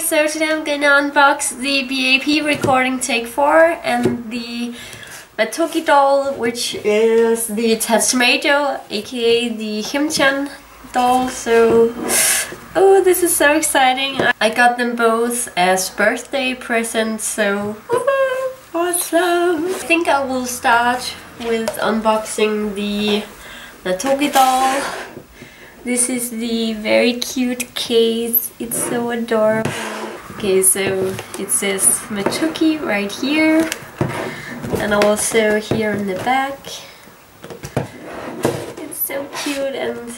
so today I'm gonna unbox the BAP recording take 4 and the Matoki doll which is the Tatsmato aka the Himchan doll. So oh this is so exciting. I got them both as birthday presents so awesome! I think I will start with unboxing the Matoki doll this is the very cute case. It's so adorable. Okay, so it says Matoki right here. And also here in the back. It's so cute and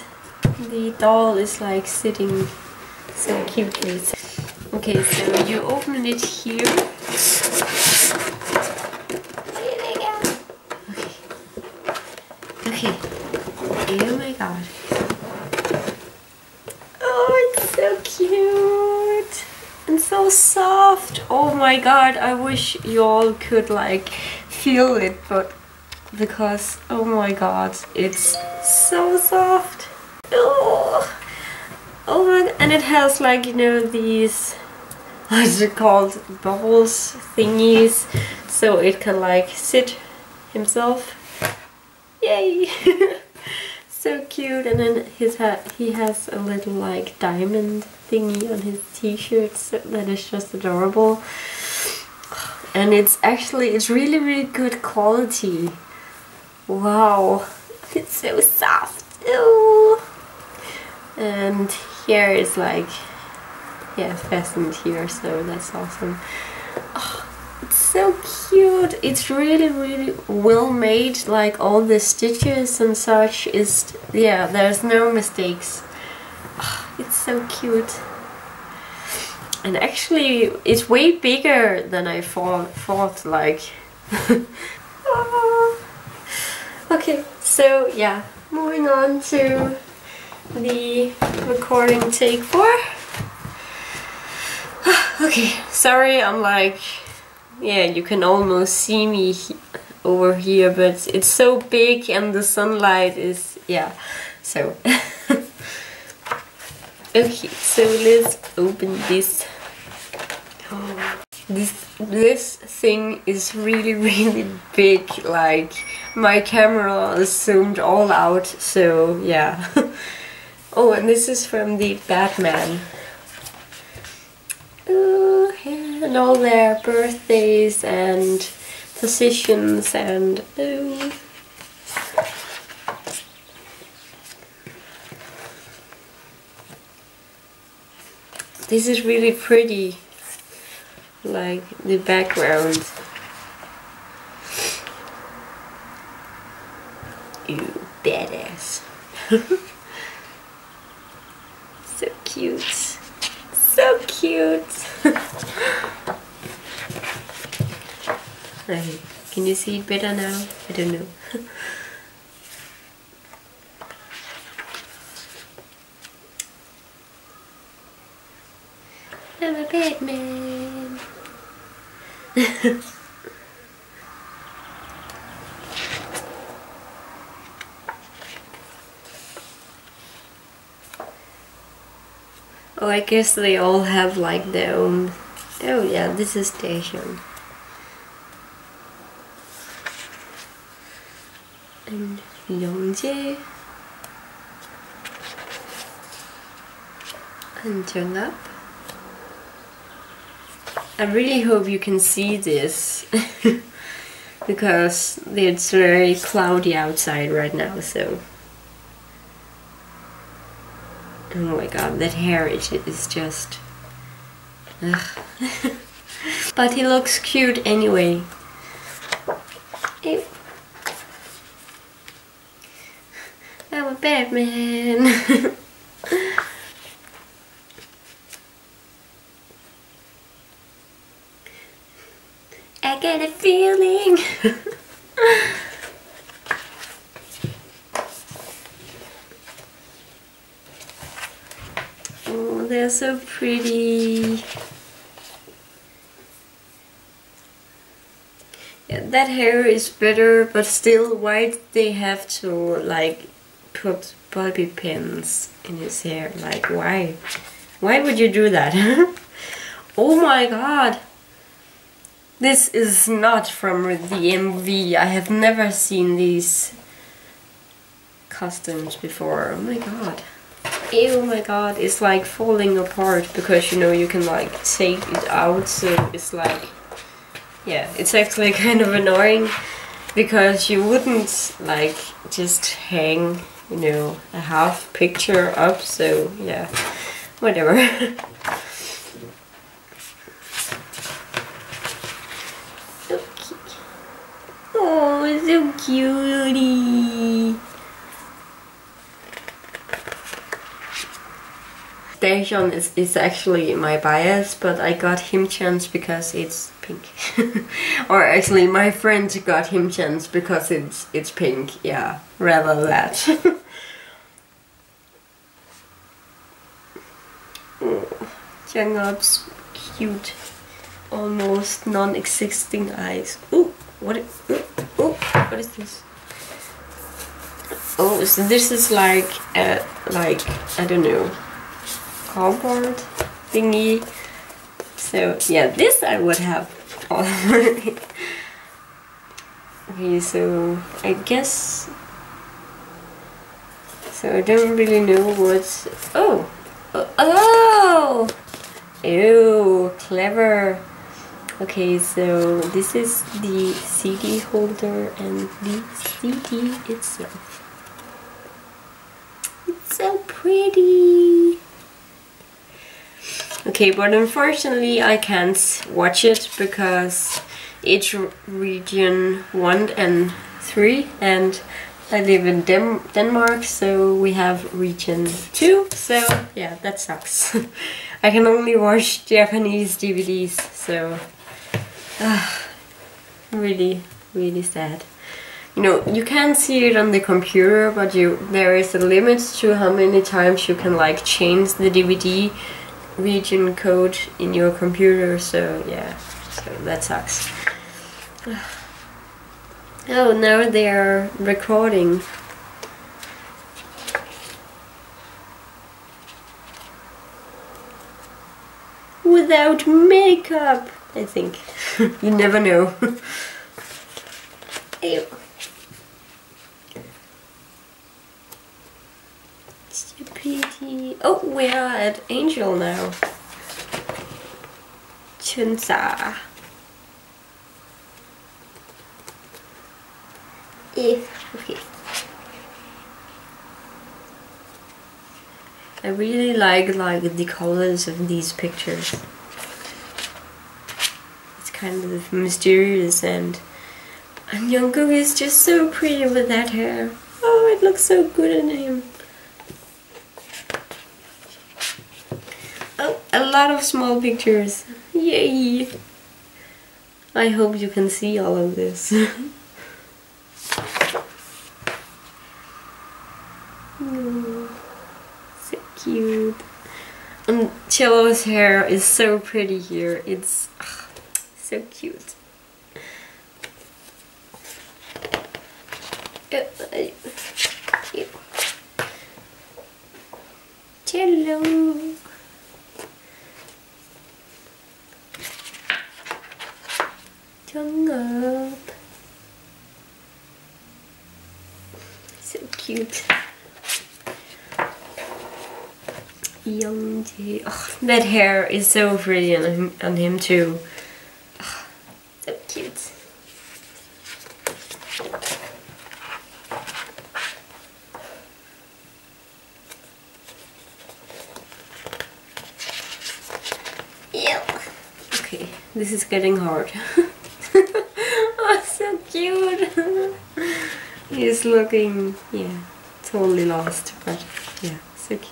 the doll is like sitting so cutely. Okay, so you open it here. Okay. Okay. Oh my god. so cute and so soft. Oh my god, I wish you all could like feel it, but because oh my god, it's so soft. Oh, oh my, and it has like you know these what's it called bubbles thingies, so it can like sit himself. Yay! so cute and then his hat he has a little like diamond thingy on his t-shirt so that is just adorable. And it's actually it's really really good quality. Wow. It's so soft. Ew. and here is like yeah fastened here so that's awesome. Oh, it's so cute. It's really, really well made. Like all the stitches and such is, yeah, there's no mistakes. Oh, it's so cute. And actually, it's way bigger than I thought, thought like. oh. Okay, so yeah, moving on to the recording take four. Ah, okay, sorry, I'm like yeah, you can almost see me over here, but it's so big and the sunlight is, yeah, so. okay, so let's open this. This this thing is really really big like my camera is zoomed all out so yeah oh and this is from the Badman uh, and all their birthdays and positions and oh. This is really pretty, like the background. You badass. so cute. So cute. Can you see it better now? I don't know. I'm a Badman. oh, I guess they all have like their own. Oh yeah, this is station. And Youngjae and Jongup. I really hope you can see this because it's very cloudy outside right now so. Oh my god that hair is, is just but he looks cute anyway I'm a Badman. I get a feeling. oh, they're so pretty. Yeah, that hair is better, but still, why they have to like put bobby pins in his hair. Like, why? Why would you do that? Oh my god! This is not from the MV. I have never seen these costumes before. Oh my god. Oh my god, it's like falling apart because you know you can like take it out so it's like yeah, it's actually kind of annoying because you wouldn't like just hang, you know, a half picture up, so yeah, whatever. okay. Oh, so cutie. Daehyun is, is actually my bias, but I got Himchan's because it's pink. or actually my friend got Himchan's because it's it's pink, yeah, rather that. oh, Yongguk's cute, almost non-existing eyes. Oh, what? Oh, oh, what is this? Oh, so this is like, uh, like I don't know cardboard thingy. So yeah, this I would have okay, so I guess. So I don't really know what's. Oh! Oh! Ew, clever. Okay, so this is the CD holder and the CD itself. It's so pretty. Okay, but unfortunately I can't watch it because it's region 1 and 3 and I live in Dem Denmark so we have region 2 so yeah that sucks. I can only watch Japanese DVDs so uh, really really sad. You know, you can see it on the computer but you there is a limit to how many times you can like change the DVD region code in your computer, so yeah, so that sucks. Oh, now they are recording. Without makeup, I think. you never know. Ew. Oh, we are at Angel now. Chunsa. If okay. I really like like the colors of these pictures. It's kind of mysterious and and Yongguk is just so pretty with that hair. Oh, it looks so good on him. A lot of small pictures. Yay! I hope you can see all of this. oh, so cute. Um, and Zelo's hair is so pretty here. It's oh, so cute. Uh, uh, Cello. Up. So cute. Young Oh, that hair is so pretty on him, on him too. Oh, so cute. Yep. Okay, this is getting hard. Oh, cute. He's looking, yeah, totally lost, but yeah, so cute.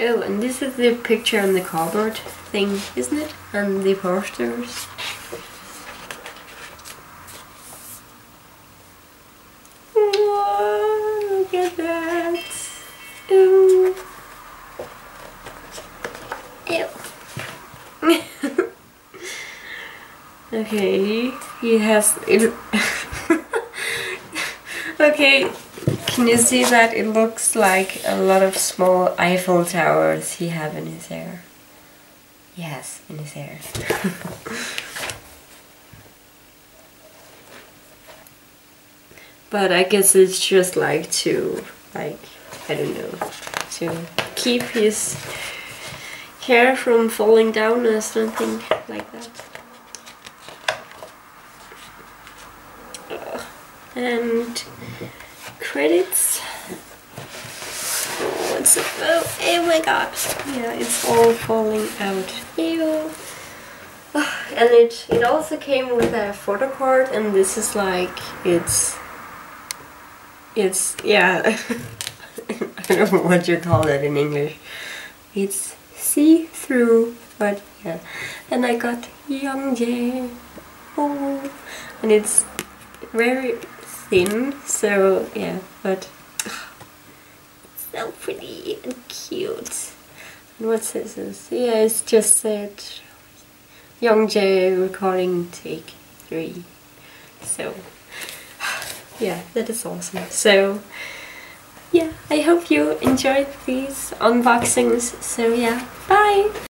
Oh, and this is the picture on the cardboard thing, isn't it? And the posters. Okay, he has it. okay, Can you see that? It looks like a lot of small Eiffel towers he have in his hair. Yes, in his hair. but I guess it's just like to, like, I don't know, to keep his hair from falling down or something like that. Uh, and credits. What's it? Oh, my god. Yeah, it's all falling out. Ew. And it, it also came with a photo card and this is like, it's, it's, yeah, I don't know what you call that in English. It's see-through, but yeah. And I got Youngjae. Oh, and it's very thin, so yeah, but so pretty and cute. And what says this? Yeah, it's just said Youngjae recording take three. So yeah, that is awesome. So yeah, I hope you enjoyed these unboxings. So yeah, bye!